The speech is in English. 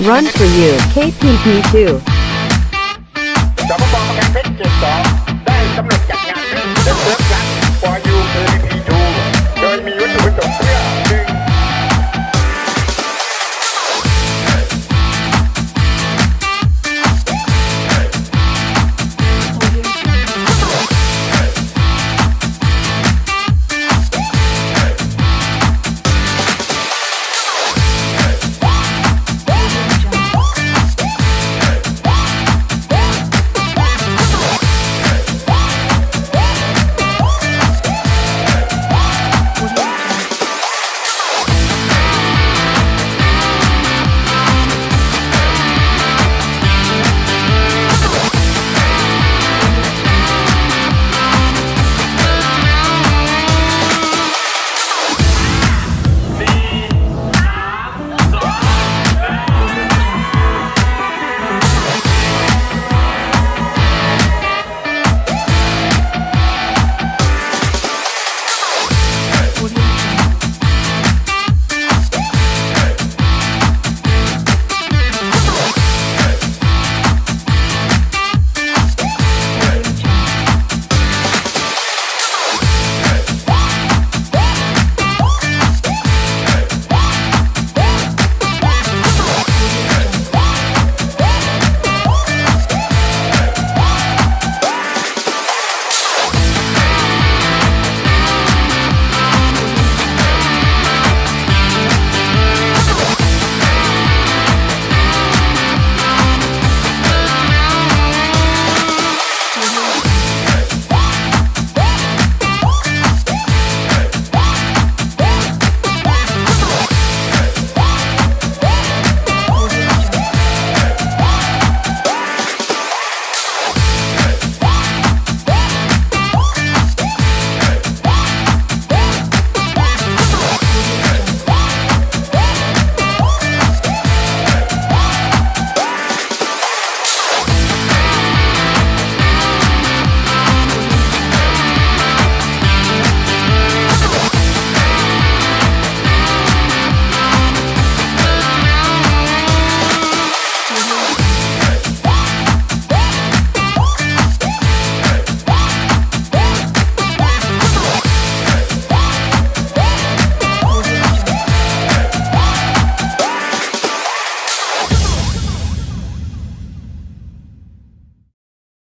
Run for you, KPP2.